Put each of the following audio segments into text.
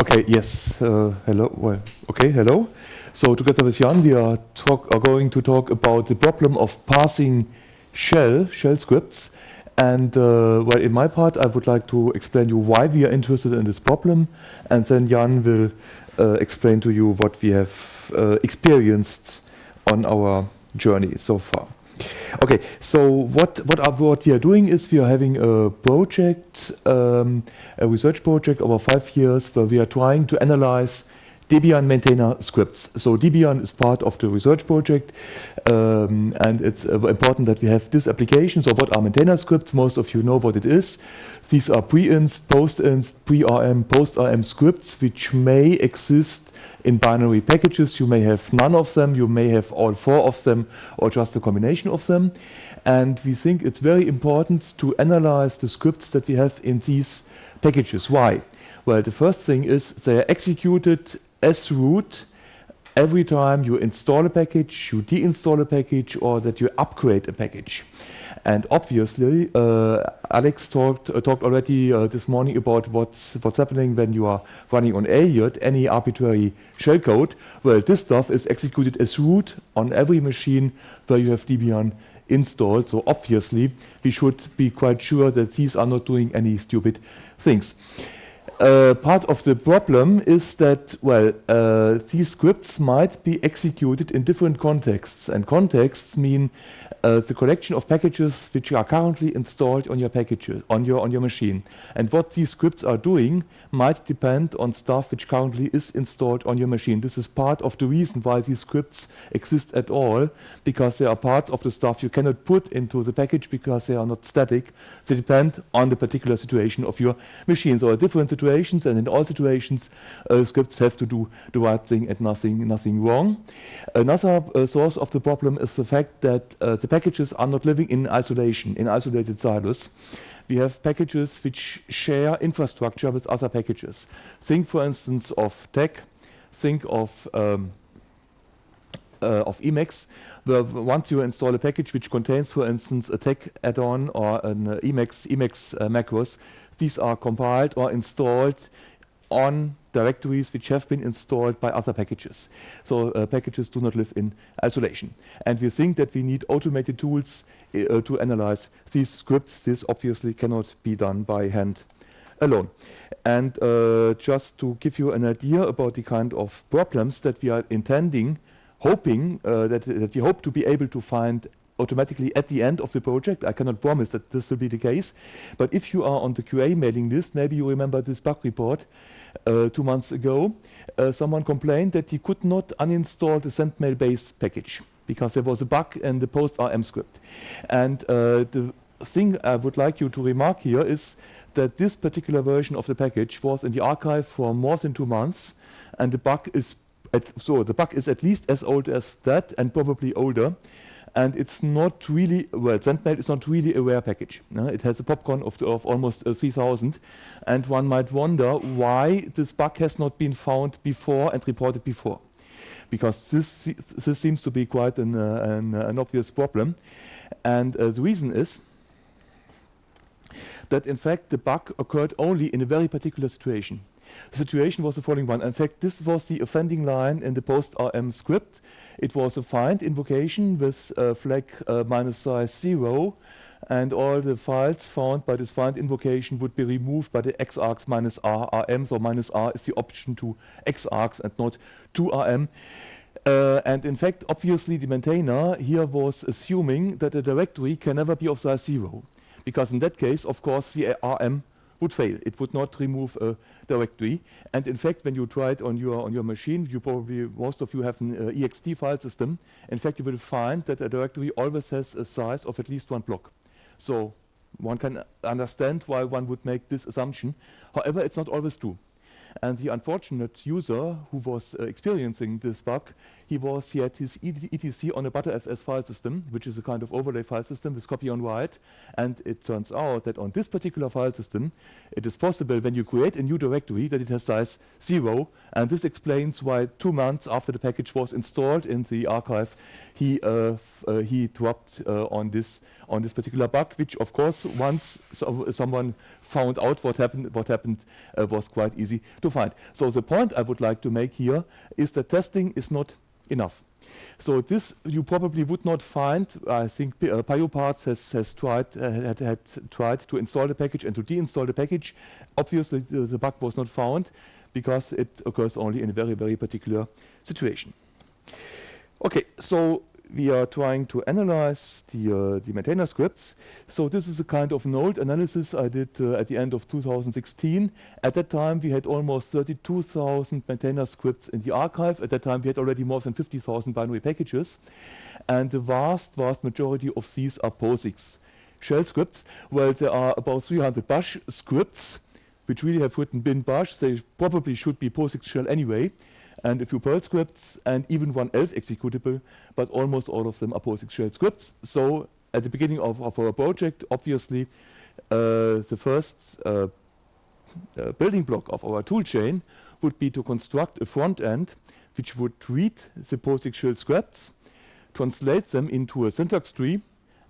Okay, yes. Uh, hello. Well, okay, hello. So together with Yann, we are, talk, are going to talk about the problem of parsing shell, shell scripts. And uh, well, in my part, I would like to explain you why we are interested in this problem. And then Jan will uh, explain to you what we have uh, experienced on our journey so far. Okay, so what what, are, what we are doing is we are having a project, um, a research project over five years where we are trying to analyze Debian maintainer scripts. So Debian is part of the research project, um, and it's uh, important that we have this application. So what are maintainer scripts? Most of you know what it is. These are pre-inst, post-inst, pre-rm, post-rm scripts which may exist in binary packages. You may have none of them, you may have all four of them, or just a combination of them. And we think it's very important to analyze the scripts that we have in these packages. Why? Well, the first thing is they are executed as root every time you install a package, you deinstall a package, or that you upgrade a package. And obviously, uh, Alex talked, uh, talked already uh, this morning about what's, what's happening when you are running on Alioth, any arbitrary shellcode. Well, this stuff is executed as root on every machine where you have Debian installed. So obviously, we should be quite sure that these are not doing any stupid things. Uh, part of the problem is that, well, uh, these scripts might be executed in different contexts. And contexts mean uh, the collection of packages which are currently installed on your packages on your on your machine. And what these scripts are doing might depend on stuff which currently is installed on your machine. This is part of the reason why these scripts exist at all, because they are parts of the stuff you cannot put into the package because they are not static. They depend on the particular situation of your machine. So, different situations, and in all situations, uh, scripts have to do the right thing and nothing nothing wrong. Another uh, source of the problem is the fact that uh, the packages are not living in isolation, in isolated silos. We have packages which share infrastructure with other packages. Think, for instance, of TeX. Think of um, uh, of Emacs, where once you install a package which contains, for instance, a TeX add-on or an uh, Emacs, Emacs uh, macros, these are compiled or installed on directories which have been installed by other packages. So uh, packages do not live in isolation. And we think that we need automated tools uh, to analyze these scripts. This obviously cannot be done by hand alone. And uh, just to give you an idea about the kind of problems that we are intending, hoping uh, that, that we hope to be able to find automatically at the end of the project. I cannot promise that this will be the case. But if you are on the QA mailing list, maybe you remember this bug report uh, two months ago. Uh, someone complained that he could not uninstall the sendmail base package because there was a bug in the post RM script. And uh, the thing I would like you to remark here is that this particular version of the package was in the archive for more than two months, and the bug is so the bug is at least as old as that and probably older and it's not really, well, Sendmail is not really a rare package. It has a popcon of, of almost uh, 3000, and one might wonder why this bug has not been found before and reported before. Because this, this seems to be quite an, uh, an, uh, an obvious problem. And uh, the reason is that, in fact, the bug occurred only in a very particular situation. The situation was the following one. In fact, this was the offending line in the post-RM script it was a find invocation with uh, flag uh, minus size 0 and all the files found by this find invocation would be removed by the xargs minus r rm. So minus r is the option to xargs and not to rm. Uh, and in fact, obviously, the maintainer here was assuming that a directory can never be of size 0. Because in that case, of course, the rm would fail. It would not remove a directory. And in fact, when you try it on your on your machine, you probably most of you have an uh, ext file system. In fact, you will find that a directory always has a size of at least one block. So one can understand why one would make this assumption. However, it's not always true. And the unfortunate user who was uh, experiencing this bug, he was he had his etc on a btrfs file system, which is a kind of overlay file system with copy on write. And it turns out that on this particular file system, it is possible when you create a new directory that it has size zero. And this explains why two months after the package was installed in the archive, he uh, uh, he dropped uh, on this on this particular bug, which of course once so someone found out what happened, what happened uh, was quite easy to find. So the point I would like to make here is that testing is not enough. So this you probably would not find. I think uh, piuparts has, has tried uh, had, had tried to install the package and to deinstall the package. Obviously, the, the bug was not found because it occurs only in a very very particular situation. Okay, so we are trying to analyze the, uh, the maintainer scripts. So this is a kind of an old analysis I did uh, at the end of 2016. At that time, we had almost 32,000 maintainer scripts in the archive. At that time, we had already more than 50,000 binary packages. And the vast, vast majority of these are POSIX shell scripts. Well, there are about 300 bash scripts, which really have written bin bash. They probably should be POSIX shell anyway and a few Perl scripts, and even one ELF executable, but almost all of them are POSIX shell scripts. So at the beginning of, of our project, obviously, uh, the first uh, uh, building block of our toolchain would be to construct a front end which would read the POSIX shell scripts, translate them into a syntax tree,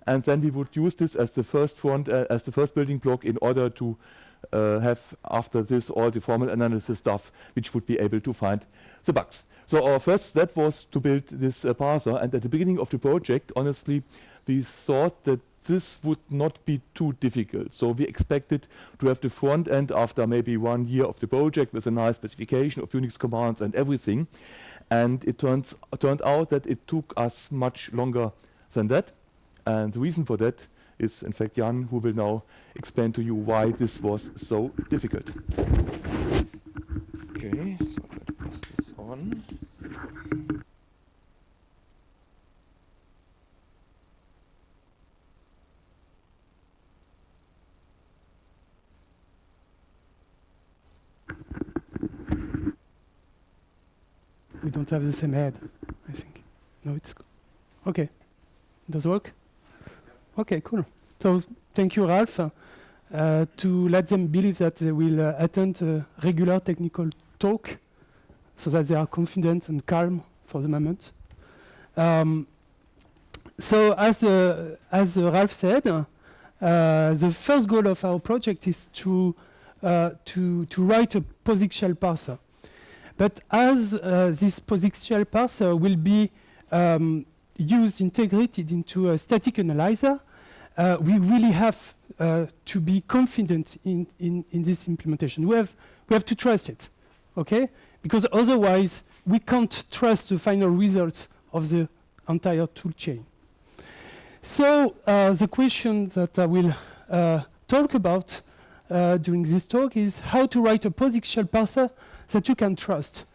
and then we would use this as the first front uh, as the first building block in order to uh, have after this all the formal analysis stuff which would be able to find the bugs. So our first step was to build this uh, parser and at the beginning of the project honestly we thought that this would not be too difficult. So we expected to have the front end after maybe one year of the project with a nice specification of Unix commands and everything. And it turns, turned out that it took us much longer than that. And the reason for that is in fact Yann, who will now explain to you why this was so difficult. Okay, so I'll try to pass this on. We don't have the same head, I think. No, it's okay. Does work? Okay, cool. So thank you, Ralf, uh, to let them believe that they will uh, attend a regular technical talk so that they are confident and calm for the moment. Um, so as, uh, as Ralf said, uh, the first goal of our project is to, uh, to, to write a POSIX shell parser. But as uh, this POSIX shell parser will be um, used, integrated into a static analyzer, uh, we really have uh, to be confident in, in, in this implementation. We have, we have to trust it, okay? Because otherwise, we can't trust the final results of the entire tool chain. So uh, the question that I will uh, talk about uh, during this talk is how to write a POSIX shell parser that you can trust.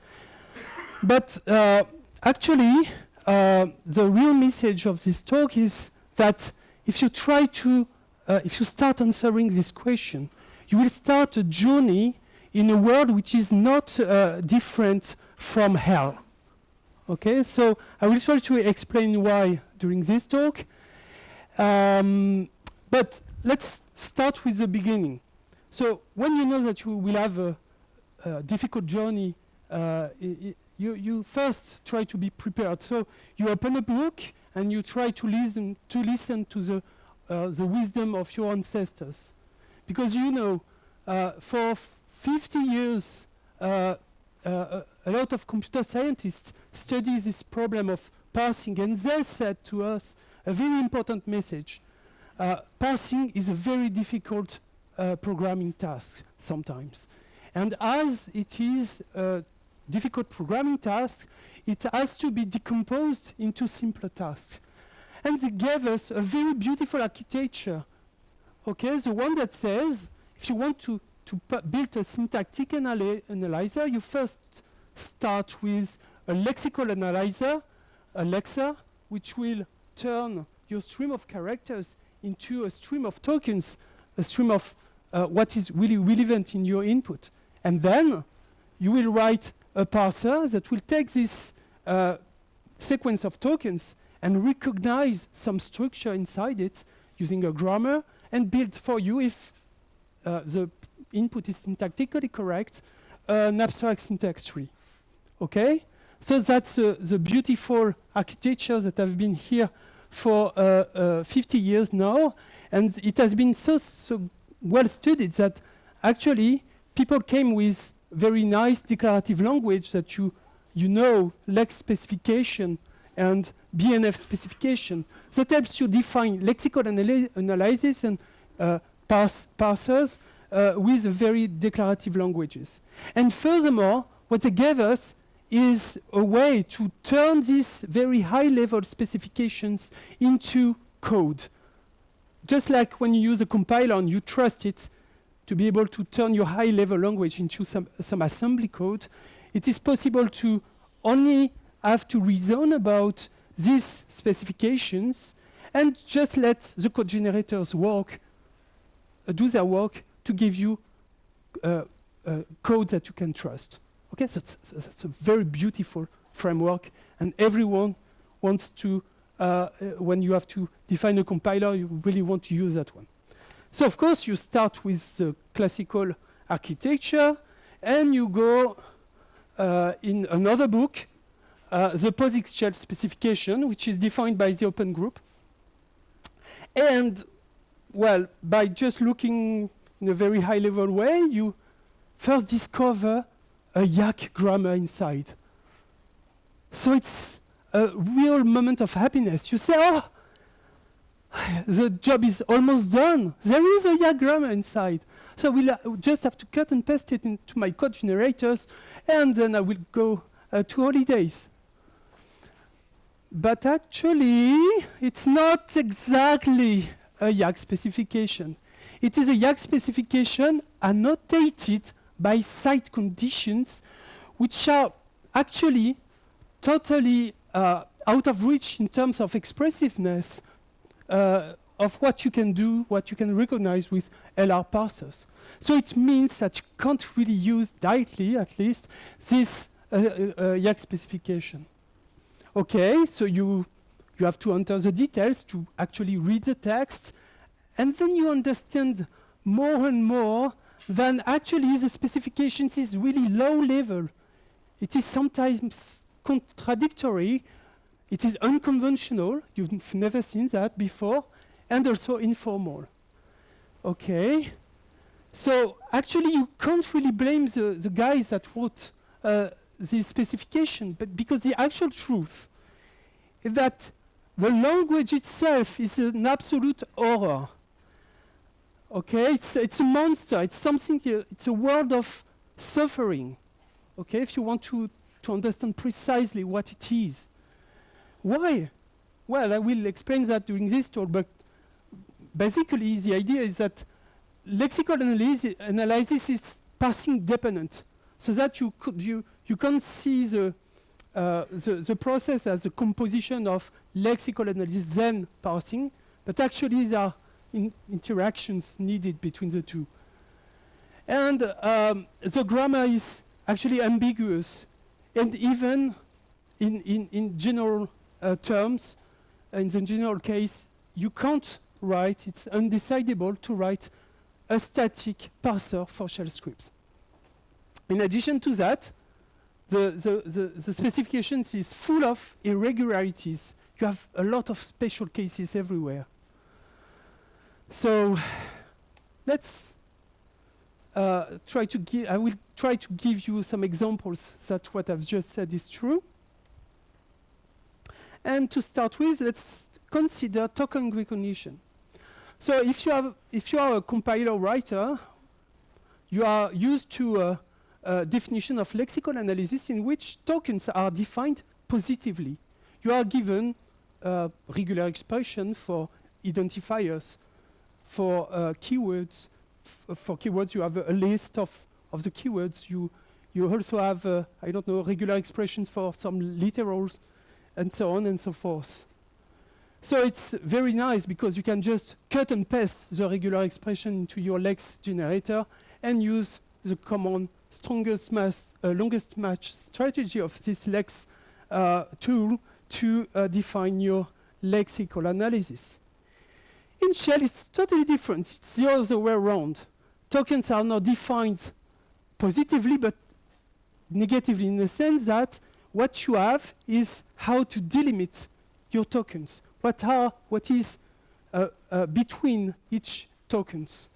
But uh, actually, the real message of this talk is that if you try to, uh, if you start answering this question, you will start a journey in a world which is not uh, different from hell. Okay, so I will try to explain why during this talk. Um, but let's start with the beginning. So when you know that you will have a, a difficult journey, uh, you, you first try to be prepared. So you open a book, and you try to listen to listen to the uh, the wisdom of your ancestors, because you know uh, for 50 years uh, uh, a lot of computer scientists study this problem of parsing, and they said to us a very important message: uh, parsing is a very difficult uh, programming task sometimes, and as it is a difficult programming task, it has to be decomposed into simpler tasks. And they gave us a very beautiful architecture. Okay, the one that says if you want to, to build a syntactic anal analyzer, you first start with a lexical analyzer, Alexa, which will turn your stream of characters into a stream of tokens, a stream of uh, what is really relevant in your input. And then you will write a parser that will take this uh, sequence of tokens and recognize some structure inside it using a grammar and build for you if uh, the input is syntactically correct, an abstract syntax tree. Okay? So that's uh, the beautiful architecture that I've been here for uh, uh 50 years now, and it has been so, so well studied that actually people came with very nice declarative language that you, you know, Lex specification and BNF specification. That helps you define lexical analy analysis and uh, parse parsers uh, with very declarative languages. And furthermore, what they gave us is a way to turn these very high-level specifications into code. Just like when you use a compiler and you trust it to be able to turn your high-level language into some, some assembly code, it is possible to only have to reason about these specifications and just let the code generators work, uh, do their work to give you uh, uh, code that you can trust. Okay, so it's, a very beautiful framework, and everyone wants to, uh, uh, when you have to define a compiler, you really want to use that one. So of course, you start with the classical architecture, and you go uh, in another book, uh, the POSIX shell specification, which is defined by the open group. And, well, by just looking in a very high level way, you first discover a Yacc grammar inside. So it's a real moment of happiness. You say, oh, the job is almost done. There is a Yacc grammar inside. So we'll uh, just have to cut and paste it into my code generators, and then I will go uh, to holidays. But actually, it's not exactly a Yacc specification. It is a Yacc specification annotated by side conditions, which are actually totally uh, out of reach in terms of expressiveness uh, of what you can do, what you can recognize with LR parsers. So it means that you can't really use directly, at least, this uh, uh, Yacc specification. Okay, so you, you have to enter the details to actually read the text, and then you understand more and more that actually the specifications is really low level. It is sometimes contradictory. It is unconventional. You've never seen that before. And also informal. Okay. So actually, you can't really blame the, the guys that wrote uh, this specification, but because the actual truth is that the language itself is an absolute horror. Okay, it's, it's a monster. It's something, it's a world of suffering. Okay, if you want to, to understand precisely what it is. Why? Well, I will explain that during this talk, but basically the idea is that lexical analysis, analysis is parsing dependent, so that you, could, you, you can see the, uh, the, the process as a composition of lexical analysis, then parsing, but actually there are in interactions needed between the two. And um, the grammar is actually ambiguous. And even in, in, in general uh, terms, in the general case, you can't write, it's undecidable to write a static parser for shell scripts. In addition to that, the, the, the, the specifications is full of irregularities. You have a lot of special cases everywhere. So let's uh, try to give, I will try to give you some examples that what I've just said is true. And to start with, let's consider token recognition. So if you, have, if you are a compiler writer, you are used to a, a definition of lexical analysis in which tokens are defined positively. You are given a regular expression for identifiers for uh, keywords, for keywords, you have a, a, list of, of the keywords. You, you also have, uh, I don't know, regular expressions for some literals, and so on and so forth. So it's very nice because you can just cut and paste the regular expression into your Lex generator and use the common strongest mass, uh, longest match strategy of this Lex uh, tool to uh, define your lexical analysis. In shell, it's totally different. It's the other way around. Tokens are not defined positively, but negatively in the sense that what you have is how to delimit your tokens. What are what is uh, uh, between each tokens?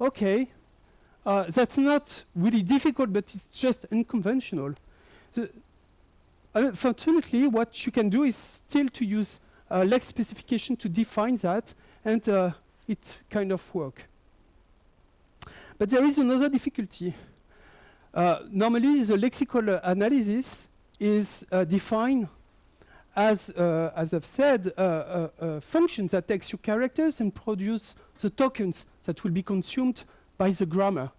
Okay, uh, that's not really difficult, but it's just unconventional. The, unfortunately, what you can do is still to use uh, lex specification to define that, and uh, it kind of work. But there is another difficulty. Uh, normally, the lexical analysis is uh, defined as, uh, as I've said, uh, functions that takes your characters and produce the tokens that will be consumed by the grammar.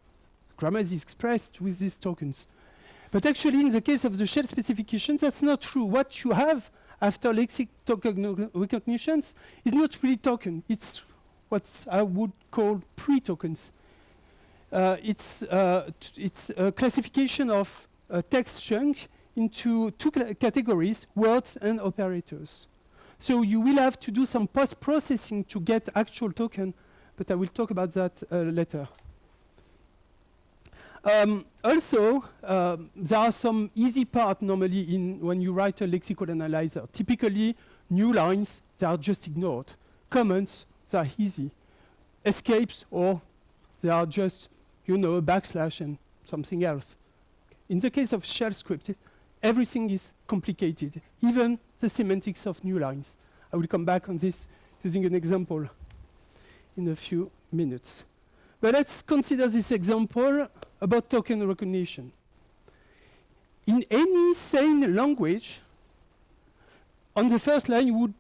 Grammar is expressed with these tokens. But actually, in the case of the shell specification, that's not true. What you have after lexic token recognitions is not really token. It's what I would call pre-tokens. Uh, it's, uh, it's a classification of a text chunk into two categories, words and operators. So you will have to do some post-processing to get actual token, but I will talk about that uh, later. Um, also, um, there are some easy parts normally in when you write a lexical analyzer. Typically, new lines, they are just ignored. Comments, they are easy. Escapes, or they are just, you know, a backslash and something else. In the case of shell scripts, everything is complicated, even the semantics of new lines. I will come back on this using an example in a few minutes. But let's consider this example about token recognition. In any sane language, on the first line you would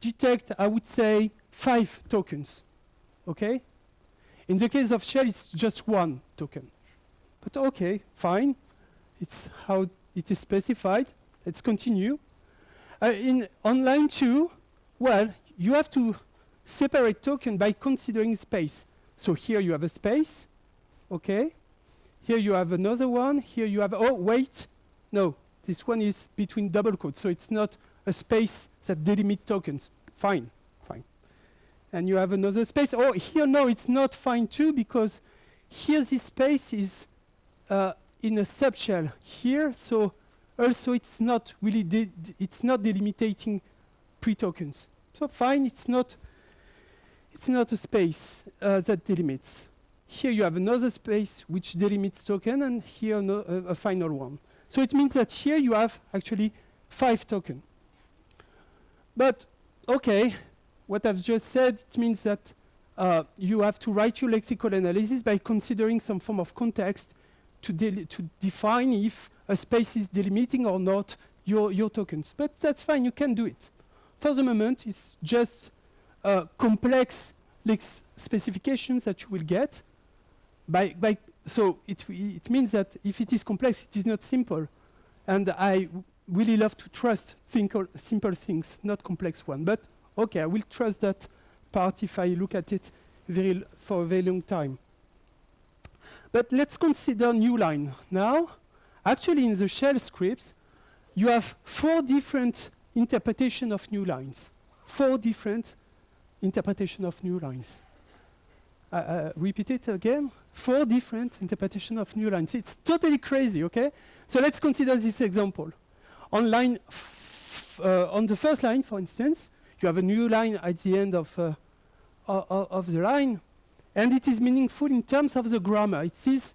detect, I would say, five tokens. Okay? In the case of shell, it's just one token. But okay, fine. It's how it is specified. Let's continue. Uh, in on line two, well, you have to separate token by considering space. So here you have a space, okay? Here you have another one. Here you have, oh, wait. No, this one is between double quotes, so it's not a space that delimit tokens. Fine, fine. And you have another space. Oh, here, no, it's not fine too, because here this space is uh, in a subshell here, so also it's not really, it's not delimiting pre-tokens. So fine, it's not, it's not a space uh, that delimits. Here you have another space which delimits token, and here no, a final one. So it means that here you have actually five token. But okay, what I've just said, it means that uh, you have to write your lexical analysis by considering some form of context to, to define if a space is delimiting or not your, your tokens. But that's fine, you can do it. For the moment, it's just uh, complex lex specifications that you will get by, by, so it, it means that if it is complex, it is not simple. And I really love to trust simple things, not complex ones. But okay, I will trust that part if I look at it very for a very long time. But let's consider new line. Now, actually in the shell scripts, you have four different interpretation of new lines. Four different interpretation of new lines. Uh, uh, repeat it again. Four different interpretation of new lines. It's totally crazy, okay? So let's consider this example. On line, uh, on the first line, for instance, you have a new line at the end of, uh, of the line, and it is meaningful in terms of the grammar. It is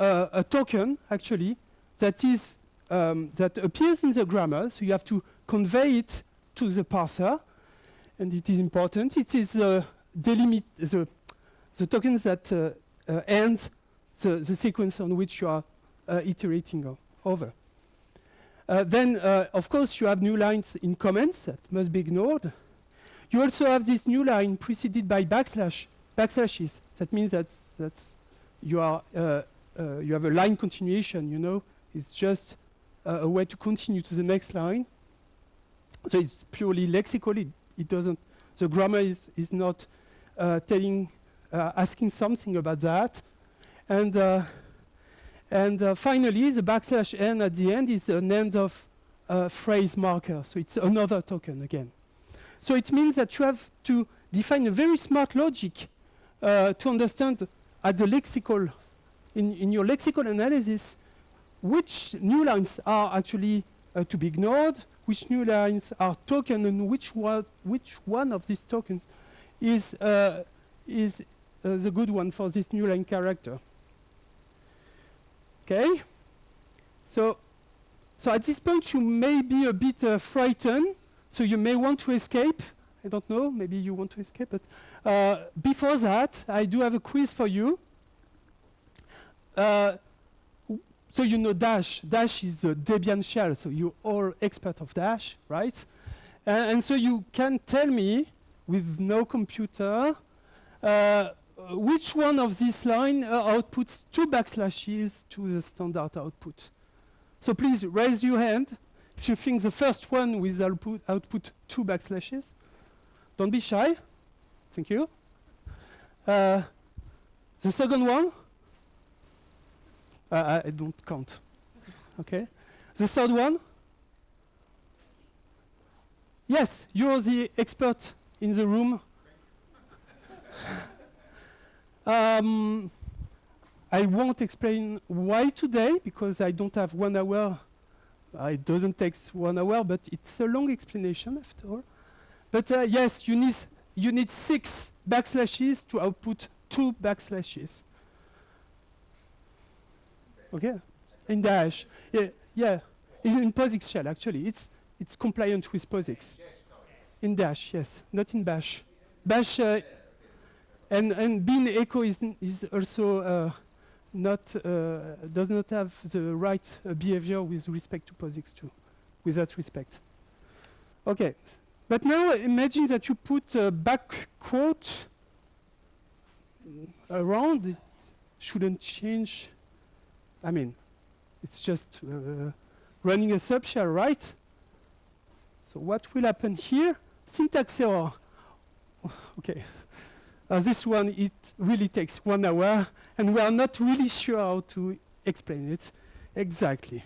uh, a token, actually, that is um, that appears in the grammar, so you have to convey it to the parser, and it is important. It is uh, delimit the the tokens that uh, uh, end the, the sequence on which you are uh, iterating over. then, of course, you have new lines in comments that must be ignored. You also have this new line preceded by backslash, backslashes. That means that that's you are uh, uh, you have a line continuation. You know, it's just uh, a way to continue to the next line. So it's purely lexical. It, it doesn't. The grammar is is not telling asking something about that. And, uh, and uh, finally, the backslash n at the end is an end of uh, phrase marker. So it's another token again. So it means that you have to define a very smart logic uh, to understand at the lexical, in, in your lexical analysis, which new lines are actually uh, to be ignored, which new lines are token, and which one, which one of these tokens is, uh, is uh, the good one for this new line character. Okay? So, so at this point, you may be a bit uh, frightened, so you may want to escape. I don't know, maybe you want to escape, but uh, before that, I do have a quiz for you. Uh, so you know Dash. Dash is a Debian shell, so you're all expert of Dash, right? And so you can tell me, with no computer, uh, which one of these line uh, outputs two backslashes to the standard output. So please raise your hand if you think the first one will output, output two backslashes. Don't be shy. Thank you. Uh, the second one, uh, I don't count. Okay. The third one, yes, you're the expert in the room. um, I won't explain why today because I don't have one hour. Uh, it doesn't take one hour, but it's a long explanation after all. But uh, yes, you need you need six backslashes to output two backslashes. Okay, in Dash, yeah, yeah, in POSIX shell actually, it's it's compliant with POSIX. In Dash, yes, not in Bash. Bash uh, and and echo is is also uh, not uh, does not have the right uh, behavior with respect to POSIX too, with that respect. Okay, but now imagine that you put a back quote around. It shouldn't change. I mean, it's just uh, running a subshell, right? So what will happen here? Syntax error. okay. Uh, this one, it really takes one hour, and we are not really sure how to explain it exactly.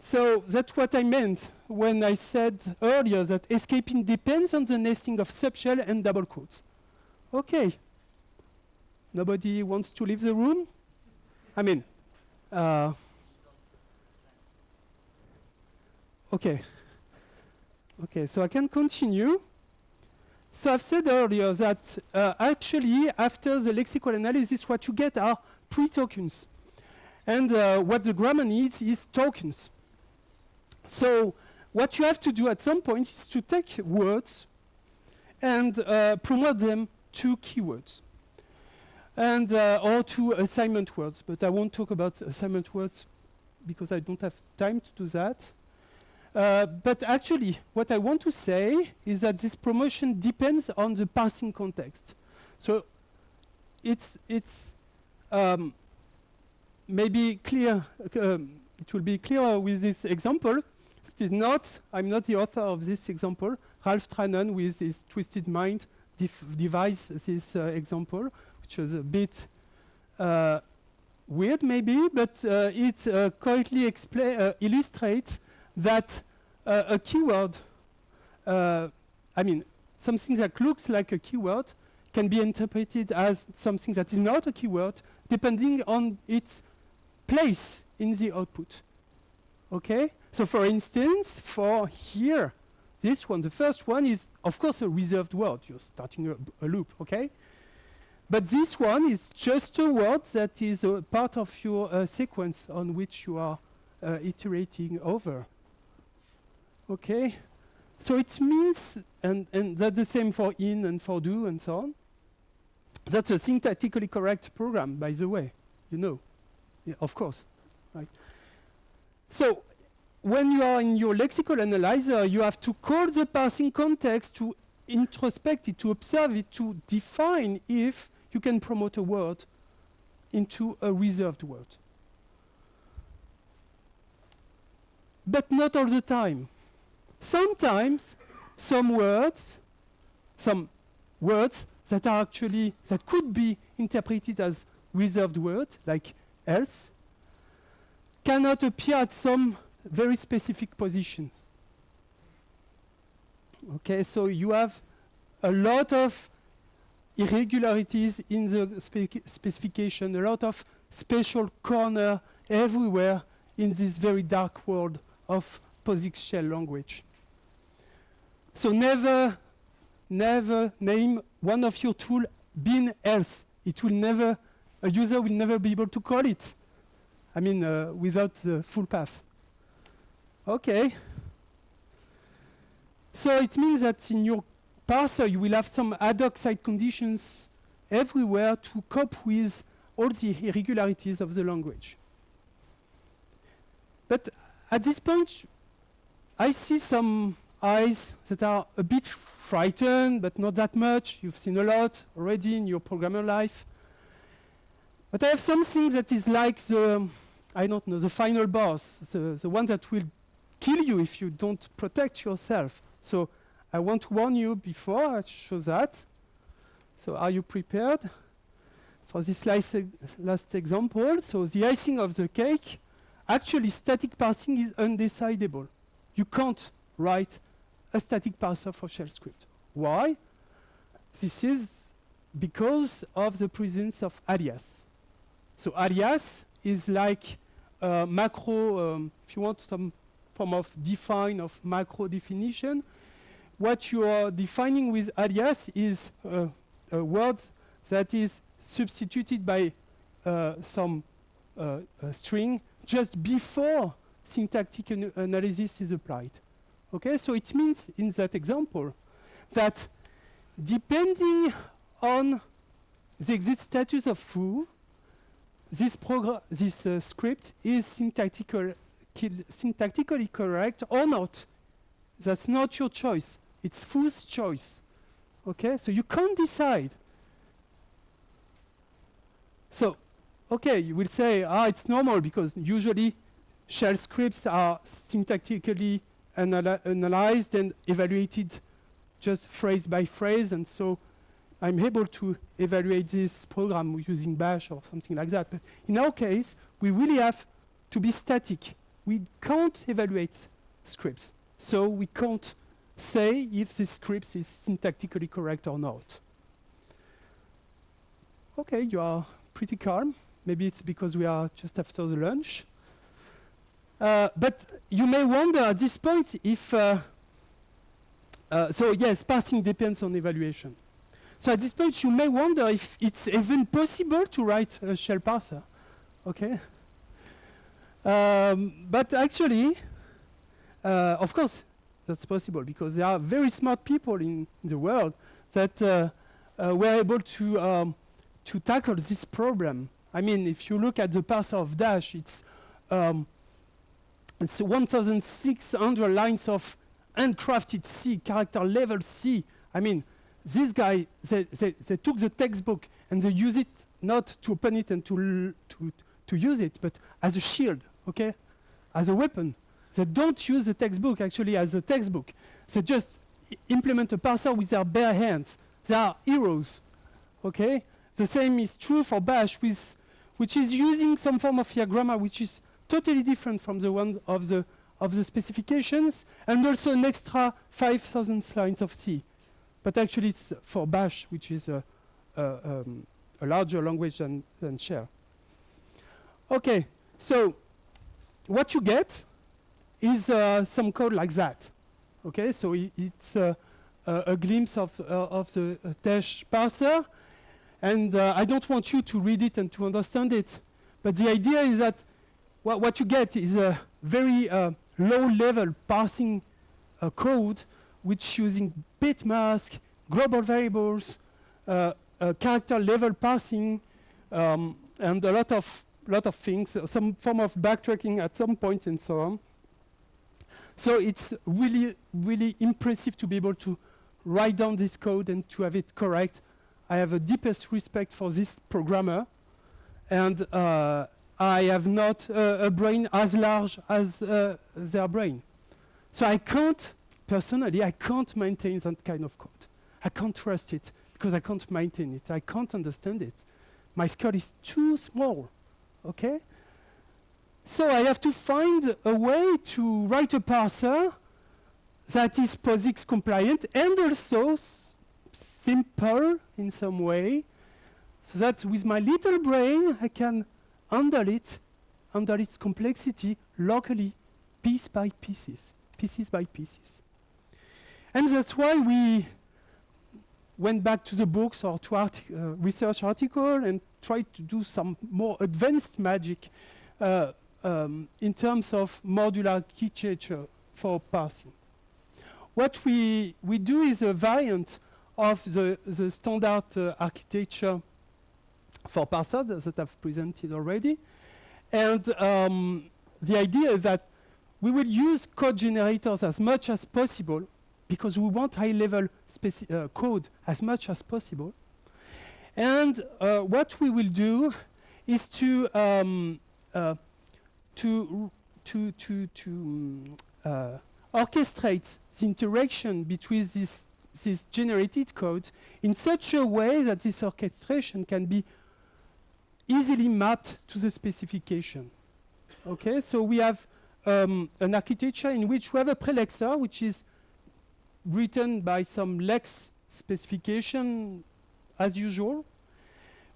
So that's what I meant when I said earlier that escaping depends on the nesting of subshell and double quotes. Okay. Nobody wants to leave the room? I mean, uh, okay. Okay, so I can continue. So I've said earlier that uh, actually, after the lexical analysis, what you get are pre-tokens. And uh, what the grammar needs is tokens. So what you have to do at some point is to take words and uh, promote them to keywords and uh, or to assignment words. But I won't talk about assignment words because I don't have time to do that. Uh, but actually, what I want to say is that this promotion depends on the parsing context. So it's, it's um, maybe clear, um, it will be clearer with this example. It is not, I'm not the author of this example. Ralf Treinen with his twisted mind devised this uh, example, which is a bit uh, weird maybe, but uh, it uh, correctly uh, illustrates that uh, a keyword, uh, I mean, something that looks like a keyword can be interpreted as something that is not a keyword depending on its place in the output. Okay? So for instance, for here, this one, the first one is, of course, a reserved word. You're starting a, a loop, okay? But this one is just a word that is a part of your uh, sequence on which you are uh, iterating over. Okay? So it means, and, and that's the same for in and for do and so on. That's a syntactically correct program, by the way. You know. Yeah, of course. Right. So when you are in your lexical analyzer, you have to call the parsing context to introspect it, to observe it, to define if you can promote a word into a reserved word. But not all the time. Sometimes some words, some words that are actually, that could be interpreted as reserved words, like else, cannot appear at some very specific position. Okay, so you have a lot of irregularities in the spec specification, a lot of special corner everywhere in this very dark world of POSIX shell language. So never, never name one of your tool bin else. It will never, a user will never be able to call it. I mean, uh, without the full path. Okay. So it means that in your parser, you will have some ad hoc side conditions everywhere to cope with all the irregularities of the language. But at this point, I see some eyes that are a bit frightened, but not that much. You've seen a lot already in your programmer life. But I have something that is like the, I don't know, the final boss, the, the one that will kill you if you don't protect yourself. So I want to warn you before I show that. So are you prepared for this last, last example? So the icing of the cake, actually static parsing is undecidable. You can't write a static parser for shell script. Why? This is because of the presence of alias. So alias is like uh, macro, um, if you want some form of define of macro definition, what you are defining with alias is uh, a word that is substituted by uh, some uh, string just before syntactic an analysis is applied. Okay, so it means in that example that depending on the exit status of foo, this, this uh, script is syntactical syntactically correct or not. That's not your choice. It's foo's choice. Okay, so you can't decide. So, okay, you will say, ah, it's normal because usually shell scripts are syntactically analyzed and evaluated just phrase by phrase, and so I'm able to evaluate this program using bash or something like that. But in our case, we really have to be static. We can't evaluate scripts, so we can't say if this script is syntactically correct or not. Okay, you are pretty calm. Maybe it's because we are just after the lunch. Uh, but you may wonder at this point if, uh, uh, so yes, parsing depends on evaluation. So at this point, you may wonder if it's even possible to write a shell parser, okay? Um, but actually, uh, of course, that's possible because there are very smart people in the world that uh, uh, were able to, um, to tackle this problem. I mean, if you look at the parser of Dash, it's um, it's 1,600 lines of handcrafted C, character level C. I mean, this guy, they, they, they, took the textbook and they use it not to open it and to, to, to use it, but as a shield, okay? As a weapon. They don't use the textbook actually as a textbook. They just implement a parser with their bare hands. They are heroes, okay? The same is true for Bash, with, which is using some form of grammar which is totally different from the one of the, of the specifications, and also an extra 5,000 lines of C. But actually it's for Bash, which is a, a, um, a larger language than, than Shell. Okay, so what you get is uh, some code like that. Okay, so it's uh, a glimpse of, uh, of the uh, Dash parser. And uh, I don't want you to read it and to understand it. But the idea is that what, what you get is a very uh, low-level parsing uh, code which using bit mask, global variables, uh, uh, character level parsing, um, and a lot of lot of things, some form of backtracking at some and so on. So it's really, really impressive to be able to write down this code and to have it correct. I have the deepest respect for this programmer, and uh, I have not uh, a brain as large as uh, their brain. So I can't, personally, I can't maintain that kind of code. I can't trust it because I can't maintain it. I can't understand it. My skull is too small, okay? So I have to find a way to write a parser that is POSIX compliant and also simple in some way, so that with my little brain I can handle it, handle its complexity locally, piece by pieces, pieces by pieces. And that's why we went back to the books or to art uh, research article and tried to do some more advanced magic uh, um, in terms of modular architecture for parsing. What we, we do is a variant of the, the standard uh, architecture for parser that I've presented already. And um, the idea is that we will use code generators as much as possible because we want high-level uh, code as much as possible. And uh, what we will do is to um, uh, to to to uh, orchestrate the interaction between this this generated code in such a way that this orchestration can be easily mapped to the specification. Okay, so we have um, an architecture in which we have a prelexer, which is written by some Lex specification as usual,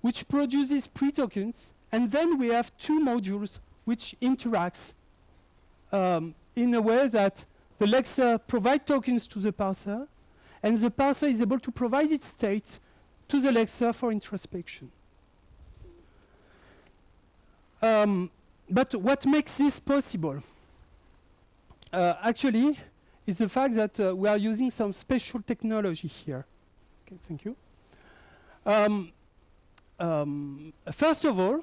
which produces pre-tokens, and then we have two modules which interacts um, in a way that the Lexer provides tokens to the parser, and the parser is able to provide its state to the Lexer for introspection. Um, but what makes this possible? Uh, actually, is the fact that uh, we are using some special technology here. Okay, thank you. Um, um, first of all,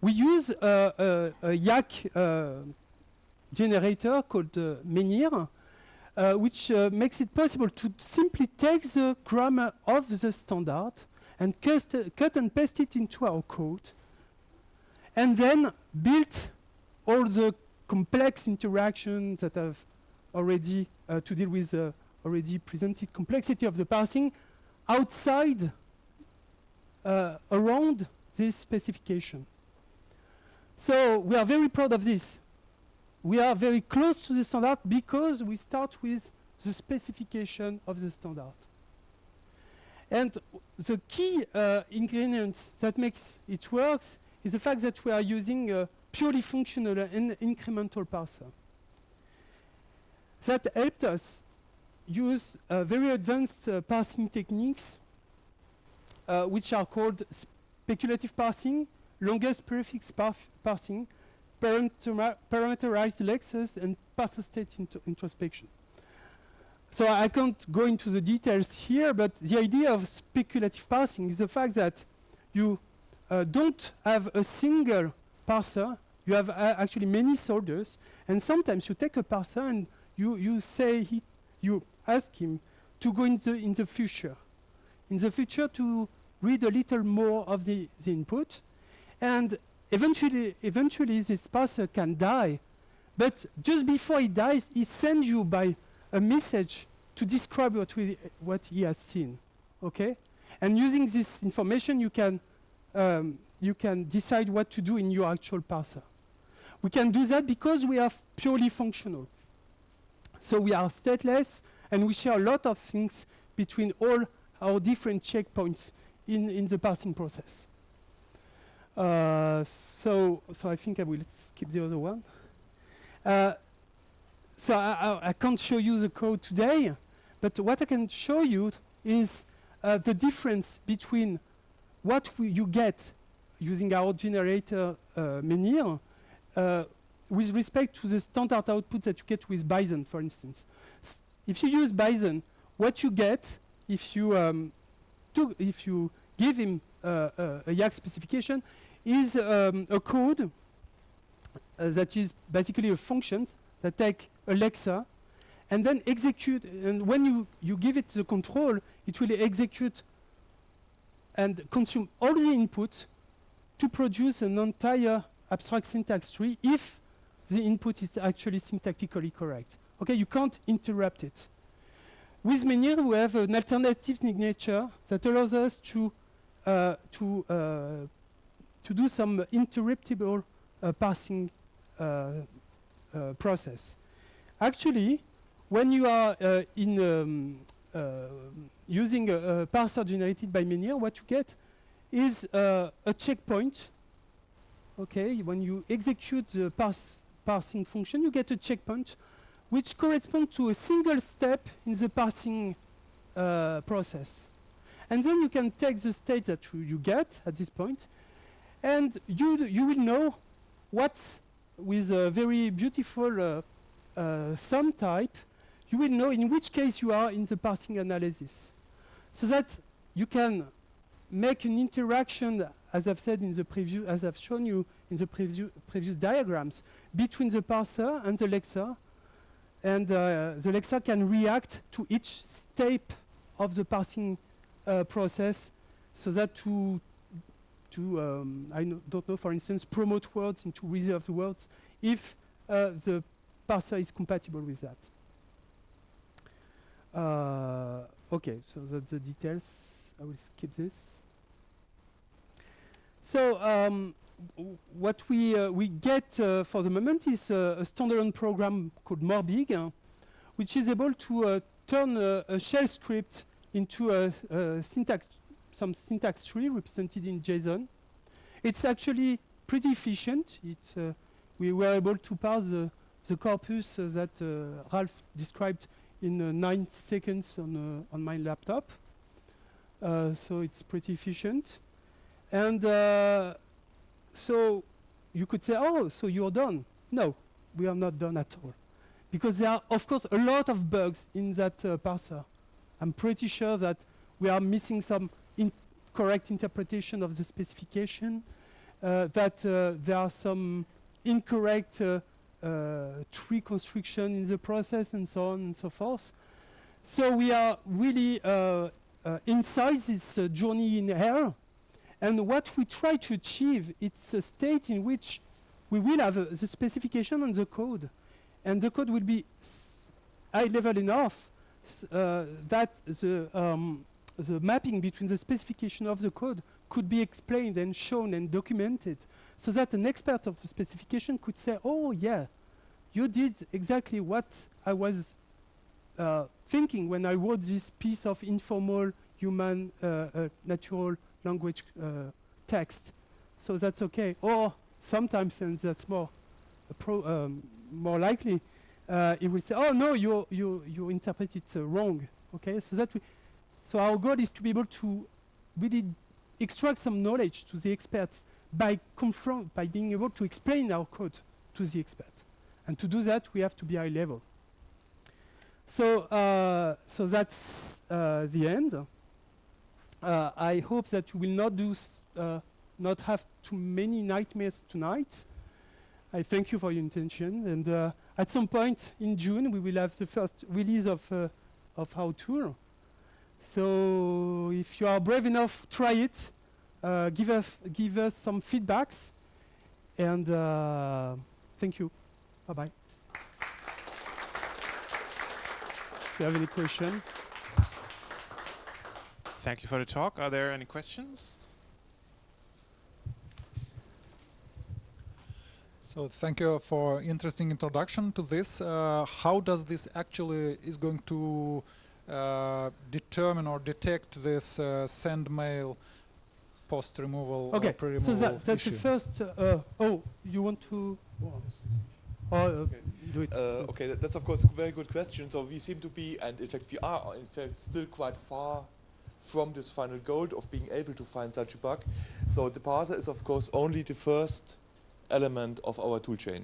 we use a, a, a Yacc uh, generator called uh, Menhir, uh, which uh, makes it possible to simply take the grammar of the standard and cut and paste it into our code, and then build all the complex interactions that have already uh, to deal with the already presented complexity of the parsing outside, uh, around this specification. So we are very proud of this. We are very close to the standard because we start with the specification of the standard. And the key uh, ingredients that makes it works is the fact that we are using a purely functional and incremental parser that helped us use uh, very advanced uh, parsing techniques, uh, which are called speculative parsing, longest prefix par parsing, parameterized lexers, and parser state introspection. So I can't go into the details here, but the idea of speculative parsing is the fact that you uh, don't have a single parser, you have uh, actually many soldiers, and sometimes you take a parser and you, you say, he, you ask him to go in the, in the future. In the future to read a little more of the, the input. And eventually, eventually this parser can die. But just before he dies, he sends you by a message to describe what, what he has seen. Okay? And using this information, you can, um, you can decide what to do in your actual parser. We can do that because we are purely functional. So we are stateless, and we share a lot of things between all our different checkpoints in, in the parsing process. Uh, so, so I think I will skip the other one. Uh, so I, I, I, can't show you the code today, but what I can show you is uh, the difference between what you get using our generator uh, Menhir uh, with respect to the standard output that you get with Bison, for instance. S if you use Bison, what you get if you um, if you give him uh, uh, a Yacc specification is um, a code uh, that is basically a function that take a lexer and then execute. And when you, you give it the control, it will execute and consume all the input to produce an entire abstract syntax tree if the input is actually syntactically correct. Okay, you can't interrupt it. With Menhir, we have an alternative signature that allows us to uh, to uh, to do some interruptible uh, parsing uh, process. Actually, when you are uh, in um, uh, using a, a, parser generated by Menhir, what you get is a checkpoint. Okay, when you execute the parsing function, you get a checkpoint which corresponds to a single step in the parsing uh, process. And then you can take the state that you, you get at this point, and you, you will know what's with a very beautiful uh, uh, sum type, you will know in which case you are in the parsing analysis. So that you can make an interaction, as I've said in the preview, as I've shown you in the previous diagrams, between the parser and the lexer. And uh, the lexer can react to each step of the parsing uh, process so that to to, um, I no don't know, for instance, promote words into reserved words if uh, the parser is compatible with that. Uh, okay, so that's the details. I will skip this. So um, what we uh, we get uh, for the moment is a standalone program called Morbig, uh, which is able to uh, turn a shell script into a, a syntax some syntax tree represented in JSON. It's actually pretty efficient. Uh, we were able to parse the, the corpus that Ralf described in uh, nine seconds on, uh, on my laptop. Uh, so it's pretty efficient. And so you could say, oh, so you're done. No, we are not done at all. Because there are, of course, a lot of bugs in that parser. I'm pretty sure that we are missing some correct interpretation of the specification, uh, that uh, there are some incorrect uh, tree construction in the process and so on and so forth. So we are really inside this journey in air. And what we try to achieve, it's a state in which we will have uh, the specification and the code. And the code will be high level enough uh, that the um, the mapping between the specification of the code could be explained and shown and documented so that an expert of the specification could say, oh, yeah, you did exactly what I was uh, thinking when I wrote this piece of informal human uh, uh, natural language uh, text. So that's okay. Or sometimes, and that's more, um, more likely, uh, it will say, oh, no, you, you, you interpret it uh, wrong. Okay, so that we so our goal is to be able to really extract some knowledge to the experts by confront, by being able to explain our code to the expert. And to do that, we have to be high level. So, uh, so that's uh, the end. Uh, I hope that you will not do, uh, not have too many nightmares tonight. I thank you for your intention. And uh, at some point in June, we will have the first release of, uh, of our tour. So if you are brave enough, try it. Uh, give, us, give us some feedbacks. And uh, thank you. Bye-bye. if you have any question. Thank you for the talk. Are there any questions? So thank you for interesting introduction to this. Uh, how does this actually is going to uh, determine or detect this uh, send mail post removal okay so that, that's issue. the first uh, oh you want to oh, okay. do it okay that, that's of course a very good question so we seem to be and in fact we are in fact still quite far from this final goal of being able to find such a bug so the parser is of course only the first element of our toolchain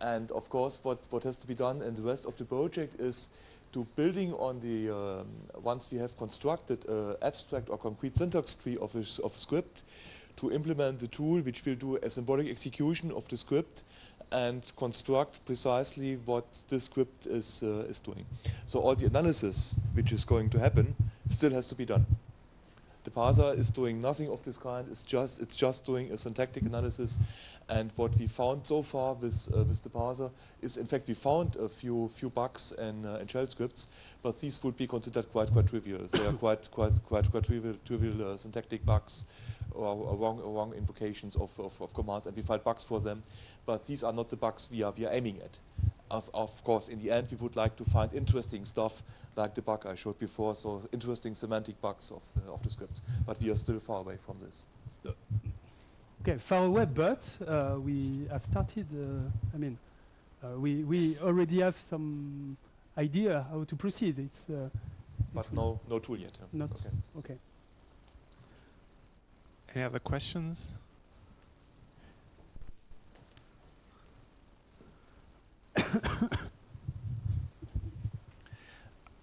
and of course what what has to be done in the rest of the project is to building on the, um, once we have constructed uh, abstract or concrete syntax tree of a, of a script, to implement the tool which will do a symbolic execution of the script and construct precisely what the script is, uh, is doing. So all the analysis which is going to happen still has to be done. The parser is doing nothing of this kind. It's just it's just doing a syntactic analysis. And what we found so far with uh, with the parser is, in fact, we found a few few bugs in, uh, in shell scripts, but these would be considered quite quite trivial. they are quite quite quite quite trivial, trivial uh, syntactic bugs or, or wrong, or wrong invocations of, of, of commands, and we find bugs for them. But these are not the bugs we are, we are aiming at. Of, of course, in the end, we would like to find interesting stuff like the bug I showed before, so interesting semantic bugs of the, of the scripts. But we are still far away from this. Okay, far away, but uh, we have started. Uh, I mean, uh, we we already have some idea how to proceed. It's uh, But no, no tool yet. huh? Not- Okay. okay. Any other questions?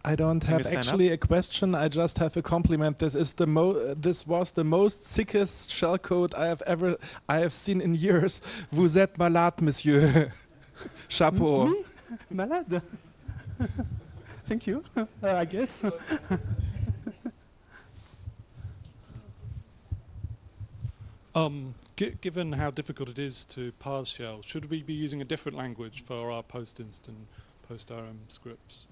I don't Can have stand up? actually a question. I just have a compliment. This is the mo. uh, this was the most sickest shellcode I have ever I have seen in years. Vous êtes malade, monsieur. Chapeau. Me? Malade. Thank you. uh, I guess. Um, gi- given how difficult it is to parse shell, should we be using a different language for our post-inst and post-RM scripts?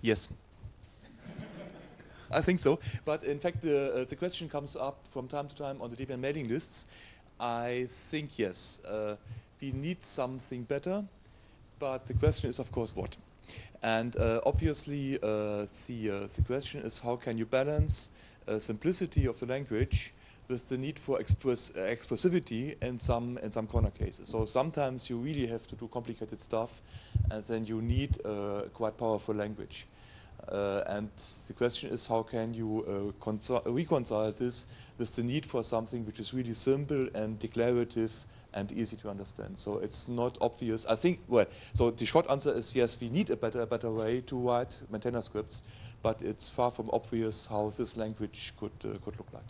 Yes. I think so. But in fact, the, uh, the question comes up from time to time on the Debian mailing lists. I think yes, uh, we need something better, but the question is, of course, what? And uh, obviously, uh, the, uh, the question is how can you balance simplicity of the language with the need for express, expressivity in some, in some corner cases. So sometimes you really have to do complicated stuff, and then you need quite powerful language. Uh, and the question is how can you uh, reconcile this with the need for something which is really simple and declarative and easy to understand. So it's not obvious. I think, well, so the short answer is yes, we need a better, better way to write maintainer scripts, but it's far from obvious how this language could, uh, could look like.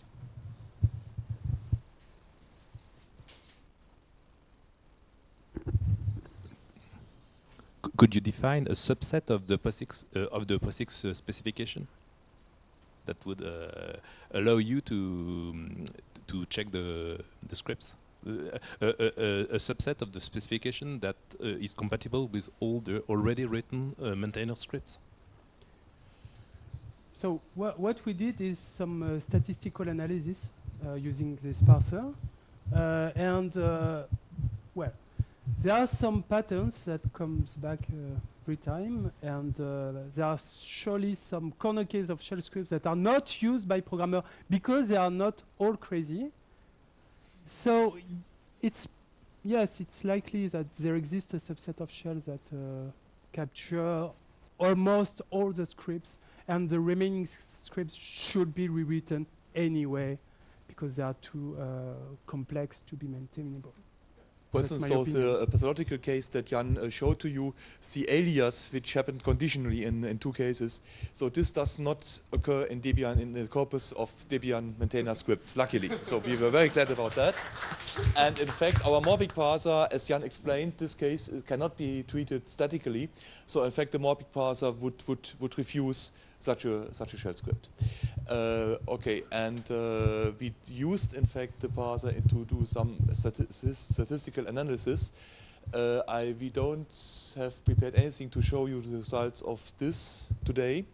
Could you define a subset of the POSIX uh, of the POSIX uh, specification that would uh, allow you to um, to check the the scripts? A, subset of the specification that uh, is compatible with all the already written uh, maintainer scripts. So wha what we did is some uh, statistical analysis uh, using this parser, uh, and uh, well, there are some patterns that comes back every time, and there are surely some corner case of shell scripts that are not used by programmer because they are not all crazy. So it's yes, it's likely that there exists a subset of shells that uh, capture almost all the scripts and the remaining scripts should be rewritten anyway because they are too uh, complex to be maintainable. Instance, so the uh, pathological case that Yann uh, showed to you, the alias which happened conditionally in, in two cases. So this does not occur in Debian in the corpus of Debian maintainer scripts, luckily. so we were very glad about that. And in fact, our Morbig parser, as Yann explained, this case cannot be treated statically. So in fact, the Morbig parser would, would, would refuse such a, such a shell script. Uh, okay, and uh, we used in fact the parser to do some stati- statistical analysis. Uh, I, we don't have prepared anything to show you the results of this today,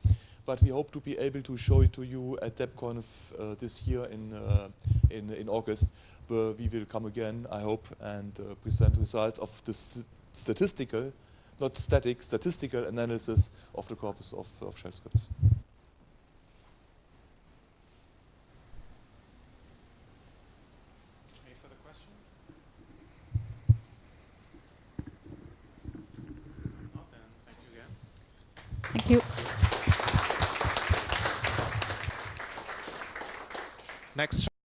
but we hope to be able to show it to you at DebConf uh, this year in, uh, in, in August, where we will come again, I hope, and uh, present results of the statistical, not static, statistical analysis of the corpus of, of shell scripts. Any further questions? Not then. Thank you again. Thank you. Next.